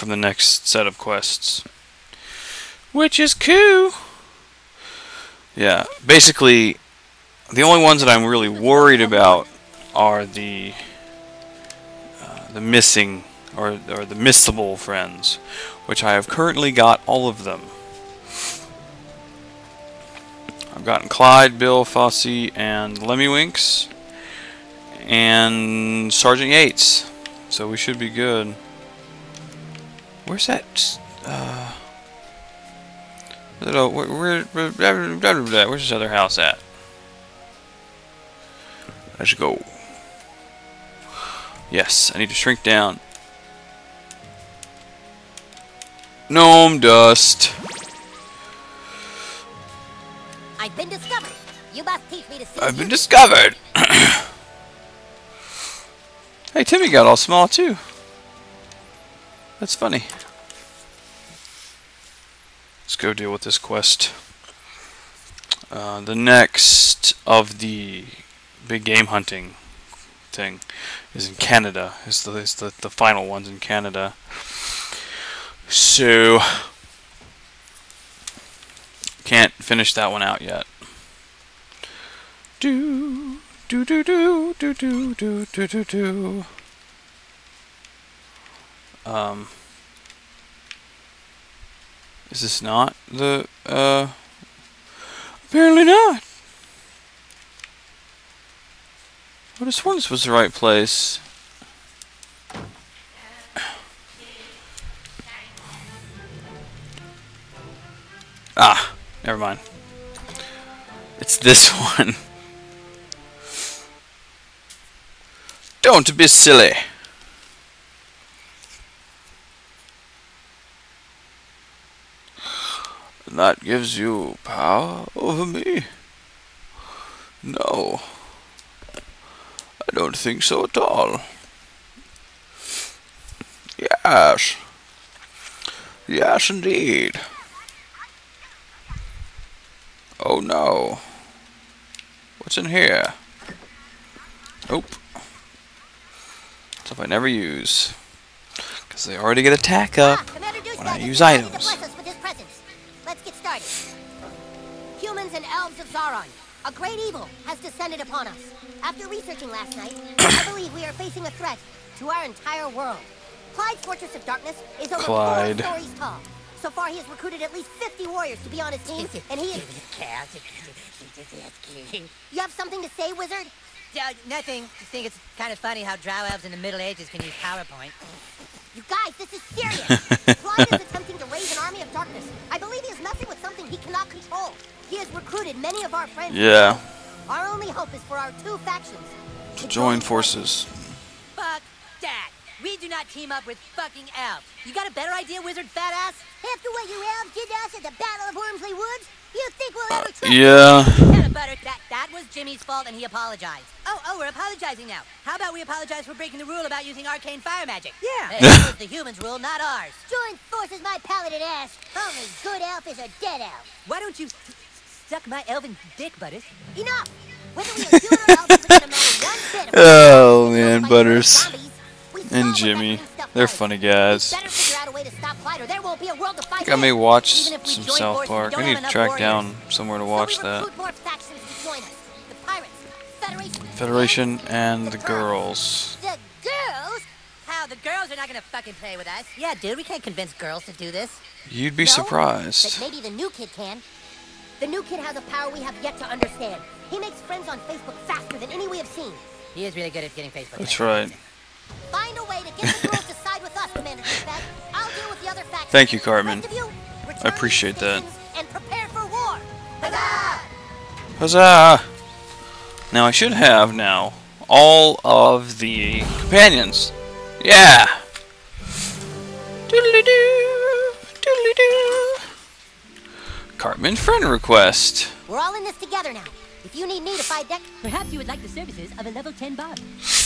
from the next set of quests. Which is cool. Yeah, basically, the only ones that I'm really worried about are the uh, the missing or or the missable friends, which I have currently got all of them. I've gotten Clyde, Bill, Fosse, and Lemmiwinks, and Sergeant Yates. So we should be good. Where's that? Uh, where, where, where, where's this other house at? Let's go. Yes, I need to shrink down. Gnome dust. I've been discovered. You must teach me to see. I've been discovered. hey, Timmy got all small too. That's funny. Let's go deal with this quest. Uh, the next of the big game hunting thing is in Canada. It's the is the, the final ones in Canada. So can't finish that one out yet. Do do do do do do do do do do. Um. Is this not the uh? Apparently not. I would have sworn this was the right place. Ah, never mind. It's this one. Don't be silly. That gives you power over me? No. I don't think so at all. Yes. Yes, indeed. Oh no. What's in here? Nope. Stuff I never use. Because they already get attack up when I use items. Humans and elves of Zaron. A great evil has descended upon us. After researching last night, I believe we are facing a threat to our entire world. Clyde's Fortress of Darkness is over Clyde. four stories tall. So far, he has recruited at least 50 warriors to be on his team, and he is... You have something to say, Wizard? Uh, nothing. Just think it's kind of funny how drow elves in the Middle Ages can use PowerPoint. You guys, this is serious. Clyde is has recruited many of our friends. Yeah. Our only hope is for our two factions To join forces. Fuck that. We do not team up with fucking elves. You got a better idea, wizard fat ass? After what you elves did to us at the Battle of Wormsley Woods, you think we'll ever trust Yeah. Butter. That that was Jimmy's fault, and he apologized. Oh, oh, we're apologizing now. How about we apologize for breaking the rule about using arcane fire magic? Yeah. Hey, that was the humans' rule, not ours. Join forces, my paladin ass. Only good elf is a dead elf. Why don't you s- s- suck my elven dick, Butters. Enough! oh man, Butters and Jimmy, they're funny guys. I may watch some South Park. I need to track down somewhere to watch that. Federation and the girls. The girls? How the girls are not gonna fucking play with us? Yeah, dude, we can't convince girls to do this. You'd be surprised. But maybe the new kid can. The new kid has a power we have yet to understand. He makes friends on Facebook faster than any we have seen. He is really good at getting Facebook. That's right. Find a way to get the girls to side with us, Commander Douchebag. I'll deal with the other factions. Thank you, Cartman. You, I appreciate that. stations And prepare for war. Huzzah! Huzzah! Now I should have now all of the companions. Yeah. Doodly-doo, doodly-doo. Cartman friend request. We're all in this together now. If you need me to fight deck, Perhaps you would like the services of a level 10 bard.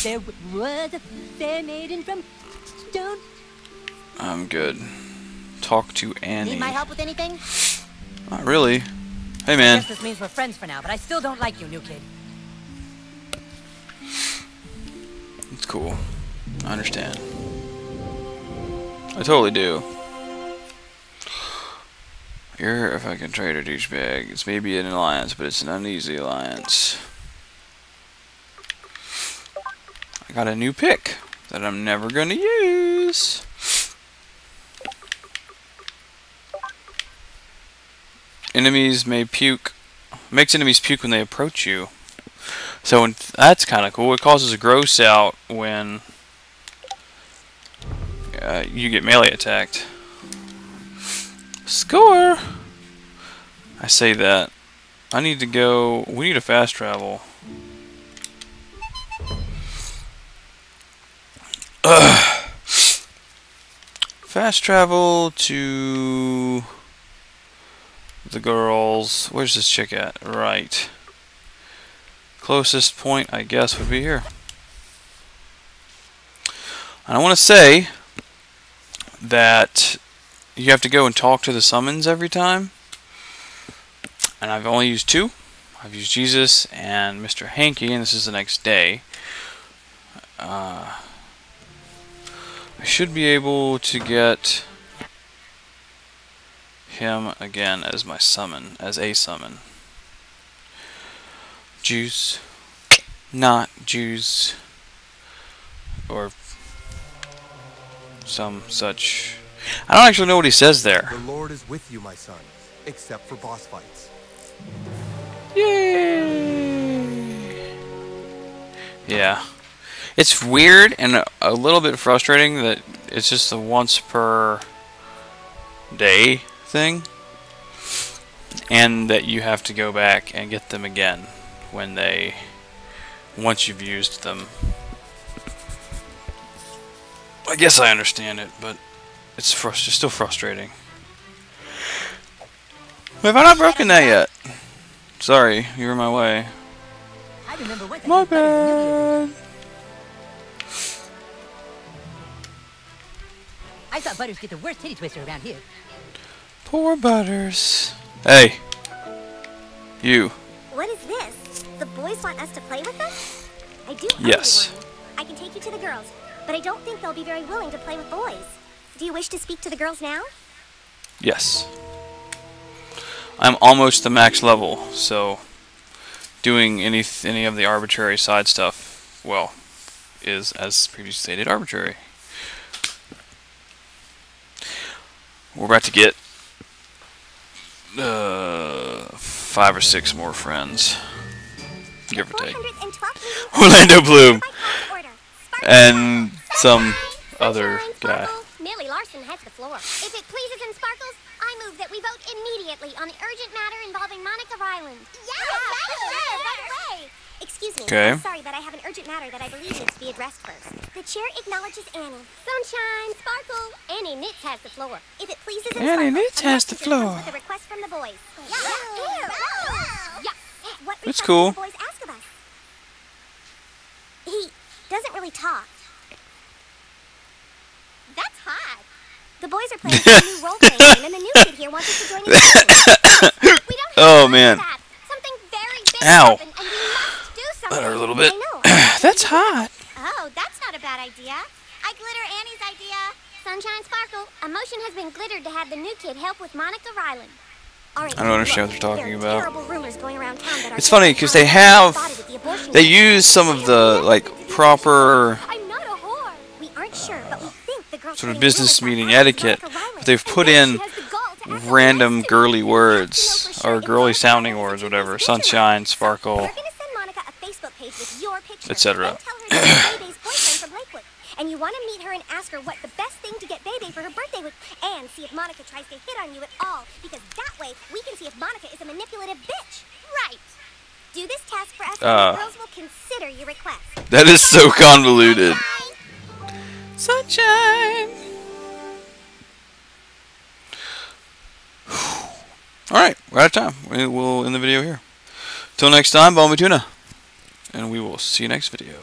There w- was a fair maiden from Stone. I'm good. Talk to Annie. need my help with anything? Not really. Hey I man. guess this means we're friends for now, but I still don't like you, new kid. It's cool. I understand. I totally do. You're a fucking traitor, douchebag. It's maybe an alliance, but it's an uneasy alliance. I got a new pick that I'm never to use. Enemies may puke. Makes enemies puke when they approach you. So when, that's kind of cool. It causes a gross out when uh, you get melee attacked. Score! I say that. I need to go... We need a fast travel. Ugh. Fast travel to... The girls... Where's this chick at? Right. Closest point, I guess, would be here. I want to say that you have to go and talk to the summons every time. And I've only used two. I've used Jesus and Mr. Hanky, and this is the next day. Uh, I should be able to get him again as my summon, as a summon. Jews, not Jews, or some such. I don't actually know what he says there. The Lord is with you, my son, except for boss fights. Yay! Yeah. It's weird and a, a little bit frustrating that it's just a once per day thing. And that you have to go back and get them again when they once you've used them. I guess I understand it, but it's frust it's still frustrating. Have I not broken that yet? Sorry, you were in my way. I remember one. My Butters knew you. bad. I thought Butters get the worst titty twister around here. Poor Butters. Hey. You. What is this? The boys want us to play with them? I do. Yes. I can take you to the girls, but I don't think they'll be very willing to play with boys. Do you wish to speak to the girls now? Yes. I'm almost the max level, so doing any any of the arbitrary side stuff, well, is as previously stated arbitrary. We're about to get uh, five or six more friends, give or take. Orlando Bloom By call order. Sparkle, and some other guy. Sparkle. Millie Larson has the floor. If it pleases and sparkles, I move that we vote immediately on the urgent matter involving Monica Ryland. Yes, yeah, for sure, right away. Excuse me. Okay. I'm sorry, but I have an urgent matter that I believe needs to be addressed first. The chair acknowledges Annie. Sunshine, Sparkle. Annie Knitts has the floor. If it pleases and Annie sparkles, Knitts a has the floor. With a request from the boys. Yeah. Yeah. Yeah. What That's cool. the boys ask of us? He doesn't really talk. That's hot. The boys are playing some new role-playing game, and the new kid here wants us to join in. We don't Oh, man. that. Something very big Ow. happened, and we must do something. A little bit. I know. I That's hot. Oh, that's not a bad idea. I glitter Annie's idea. Sunshine Sparkle, a motion has been glittered to have the new kid help with Monica Ryland. I don't understand what they're talking about. terrible rumors going around town that our It's funny because they have- spotted at the abortion They use some of the like proper Sort of business meeting etiquette, but they've put in she has the gall to ask the random girly know. We have to know words or girly sounding words, whatever. Sunshine, sparkle. We're gonna send Monica a Facebook page with your picture, etc. and tell her that Bebe's boyfriend from Lakewood, and you want to meet her and ask her what the best thing to get Bebe for her birthday would, and see if Monica tries to hit on you at all, because that way we can see if Monica is a manipulative bitch. Right. Do this task for us, Uh. and the girls will consider your request. That is so convoluted. Sunshine. All right, we're out of time. We will end the video here. Till next time, Balmy Tuna, and we will see you next video.